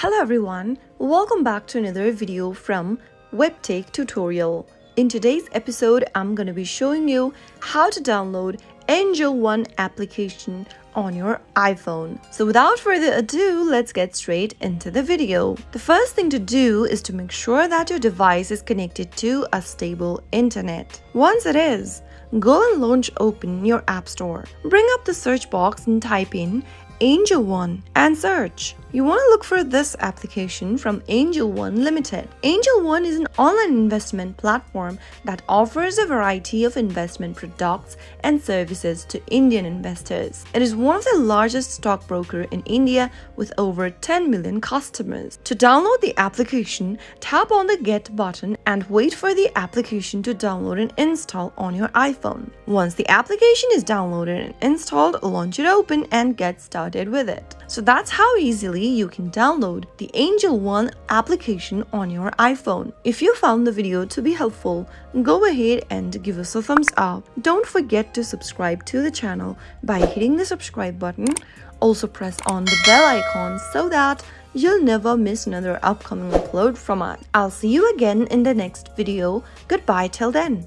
Hello everyone, welcome back to another video from WebTech tutorial. In today's episode, I'm going to be showing you how to download Angel One application on your iPhone. So without further ado, let's get straight into the video. The first thing to do is to make sure that your device is connected to a stable internet. Once it is, go and launch open your app store. Bring up the search box and type in Angel One and search. You want to look for this application from Angel One Limited. Angel One is an online investment platform that offers a variety of investment products and services to Indian investors. It is one of the largest stockbroker in India with over 10 million customers. To download the application, tap on the Get button and wait for the application to download and install on your iPhone. Once the application is downloaded and installed, launch it open and get started with it. So that's how easily you can download the Angel One application on your iPhone. If you found the video to be helpful, go ahead and give us a thumbs up. Don't forget to subscribe to the channel by hitting the subscribe button. Also press on the bell icon so that you'll never miss another upcoming upload from us. I'll see you again in the next video. Goodbye till then.